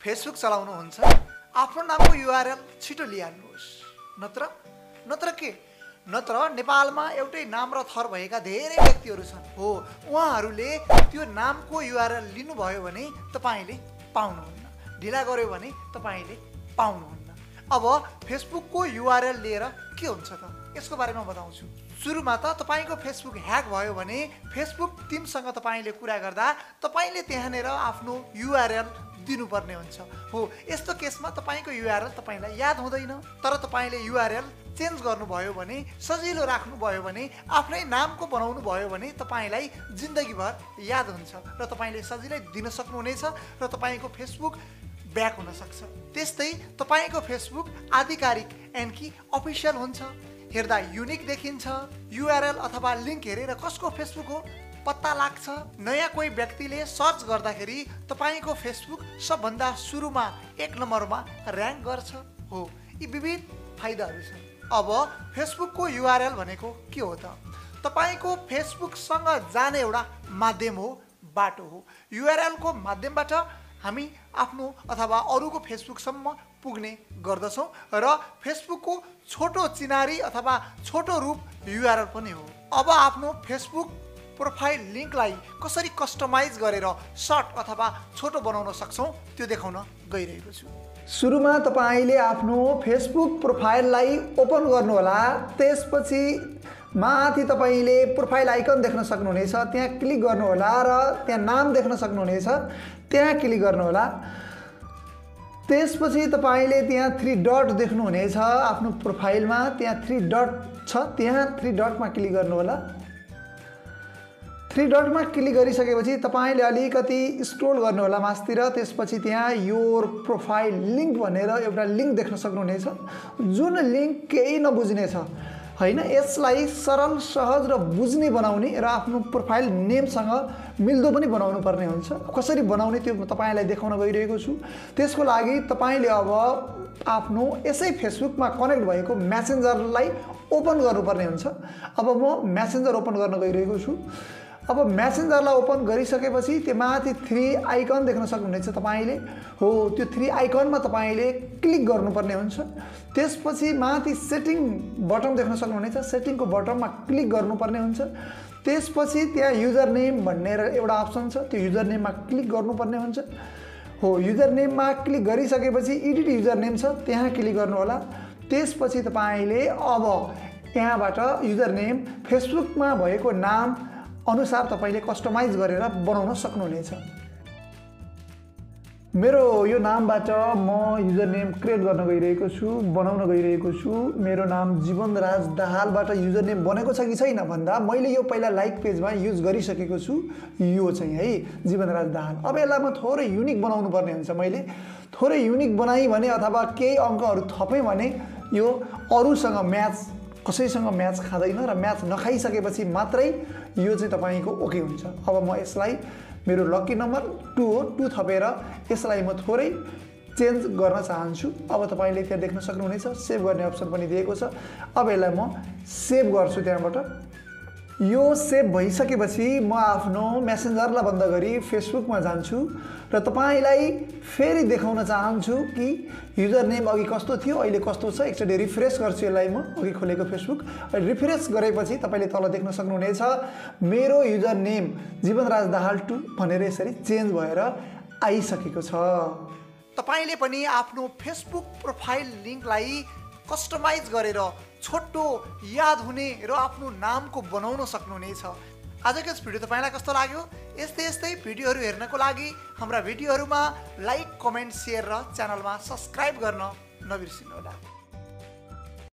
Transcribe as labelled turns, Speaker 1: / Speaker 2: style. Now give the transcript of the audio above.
Speaker 1: Facebook चलाउनुहुन्छ आफ्नो नामको युआरएल छिटो लिइहाल्नुहोस्। नत्र नत्र के? नत्र नेपालमा एउटै नाम र थर भएका धेरै व्यक्तिहरू छन्। हो उहाँहरूले त्यो नामको युआरएल लिनुभयो भने तपाईँले पाउनुहुन्न। ढिला गऱ्यो भने तपाईँले पाउनुहुन्न। अब फेसबुकको युआरएल लिएर के हुन्छ त? यसको बारेमा बताउँछु। सुरुमा त तपाईँको फेसबुक ह्याक भयो भने फेसबुक टिमसँग तपाईँले कुरा गर्दा तपाईँले त्यहाँनिर आफ्नो युआरएल दिनुपर्ने हुन्छ। हो यस्तो केसमा तपाईँको युआरएल तपाईँलाई याद हुँदैन तर तपाईँले युआरएल चेन्ज गर्नुभयो भने सजिलो राख्नुभयो भने आफ्नै नामको बनाउनु भयो भने तपाईँलाई जिन्दगीभर याद हुन्छ र तपाईँले सजिलै दिन सक्नुहुनेछ र तपाईँको फेसबुक ब्याक हुनसक्छ। त्यस्तै तपाईँको फेसबुक आधिकारिक एन्ड कि अफिसियल हुन्छ। हेर्दा युनिक देखिन्छ। युआरएल अथवा लिङ्क हेरेर कसको फेसबुक हो? पत्ता लाग्छ। नयाँ कोही व्यक्तिले सर्च गर्दाखेरि तपाईँको फेसबुक सबभन्दा सुरुमा एक नम्बरमा ऱ्याङ्क गर्छ। हो यी विविध फाइदाहरू छन्। अब फेसबुकको युआरएल भनेको के हो त? तपाईँको फेसबुकसँग जाने एउटा माध्यम हो बाटो हो। युआरएलको माध्यमबाट हामी आफ्नो अथवा अरूको फेसबुकसम्म पुग्ने गर्दछौँ र फेसबुकको छोटो चिनारी अथवा छोटो रूप युआरएल पनि हो। अब आफ्नो फेसबुक प्रोफाइल लिङ्कलाई कसरी कस्टमाइज गरेर सर्ट अथवा छोटो बनाउन सक्छौँ त्यो देखाउन गइरहेको छु।
Speaker 2: सुरुमा तपाईँले आफ्नो फेसबुक प्रोफाइललाई ओपन गर्नुहोला। त्यसपछि माथि तपाईँले प्रोफाइल आइकन देख्न सक्नुहुनेछ। त्यहाँ क्लिक गर्नुहोला र त्यहाँ नाम देख्न सक्नुहुनेछ। त्यहाँ क्लिक गर्नुहोला। त्यसपछि तपाईँले त्यहाँ थ्री डट देख्नुहुनेछ आफ्नो प्रोफाइलमा त्यहाँ थ्री डट छ। त्यहाँ थ्री डटमा क्लिक गर्नुहोला। थ्री डटमा क्लिक गरिसकेपछि तपाईँले अलिकति स्क्रोल गर्नुहोला मासतिर। त्यसपछि त्यहाँ योर प्रोफाइल लिङ्क भनेर एउटा लिङ्क देख्न सक्नुहुनेछ। जुन लिङ्क केही नबुझ्ने छ होइन? यसलाई सरल सहज र बुझ्ने बनाउने र आफ्नो प्रोफाइल नेमसँग मिल्दो पनि बनाउनु पर्ने हुन्छ। कसरी बनाउने त्यो तपाईँलाई देखाउन गइरहेको छु। त्यसको लागि तपाईँले अब आफ्नो यसै फेसबुकमा कनेक्ट भएको म्यासेन्जरलाई ओपन गर्नुपर्ने हुन्छ। अब म म्यासेन्जर ओपन गर्न गइरहेको छु। अब म्यासेन्जरलाई ओपन गरिसकेपछि त्यो माथि थ्री आइकन देख्न सक्नुहुनेछ तपाईँले। हो त्यो थ्री आइकनमा तपाईँले क्लिक गर्नुपर्ने हुन्छ। त्यसपछि माथि सेटिङ बटन देख्न सक्नुहुनेछ। सेटिङको बटनमा क्लिक गर्नुपर्ने हुन्छ। त्यसपछि त्यहाँ युजर नेम भन्ने एउटा अप्सन छ। त्यो युजर नेममा क्लिक गर्नुपर्ने हुन्छ। हो युजर नेममा क्लिक गरिसकेपछि एडिट युजर नेम छ। त्यहाँ क्लिक गर्नुहोला। त्यसपछि तपाईँले अब त्यहाँबाट युजर नेम फेसबुकमा भएको नाम अनुसार तपाईँले कस्टमाइज गरेर बनाउन सक्नुहुनेछ। मेरो यो नामबाट म युजर नेम क्रिएट गर्न गइरहेको छु बनाउन गइरहेको छु। मेरो नाम जीवन राज दाहालबाट युजर नेम बनेको छ कि छैन भन्दा मैले यो पहिला लाइक पेजमा युज गरिसकेको छु। यो चाहिँ है जीवन राज दाहाल। अब यसलाई म थोरै युनिक बनाउनु पर्ने हुन्छ मैले। थोरै युनिक बनाएँ भने अथवा केही अङ्कहरू थपेँ भने यो अरूसँग म्याच कसैसँग म्याच खाँदैन र म्याच नखाइसकेपछि मात्रै यो चाहिँ तपाईँको ओके हुन्छ। अब म यसलाई मेरो लक्की नम्बर टू हो टू थपेर यसलाई म थोरै चेन्ज गर्न चाहन्छु। अब तपाईँले त्यहाँ देख्न सक्नुहुनेछ सेभ गर्ने अप्सन पनि दिएको छ। अब यसलाई म सेभ गर्छु त्यहाँबाट। यो सेभ भइसकेपछि म आफ्नो मेसेन्जरलाई बन्द गरी फेसबुकमा जान्छु र तपाईँलाई फेरि देखाउन चाहन्छु कि युजर नेम अघि कस्तो थियो अहिले कस्तो छ। एकचोटि रिफ्रेस गर्छु यसलाई म अघि खोलेको फेसबुक। रिफ्रेस गरेपछि तपाईँले तल देख्न सक्नुहुनेछ मेरो user name Jivanraj Dahal two भनेर यसरी चेन्ज भएर आइसकेको छ।
Speaker 1: तपाईँले पनि आफ्नो फेसबुक प्रोफाइल लिङ्कलाई कस्टमाइज गरेर छोटो याद हुने र आफ्नो नामको बनाउन सक्नुहुनेछ आजको यस भिडियो तपाईँलाई कस्तो लाग्यो? यस्तै यस्तै भिडियोहरू हेर्नको लागि हाम्रा भिडियोहरूमा लाइक कमेन्ट सेयर र च्यानलमा सब्सक्राइब गर्न नबिर्सिनुहोला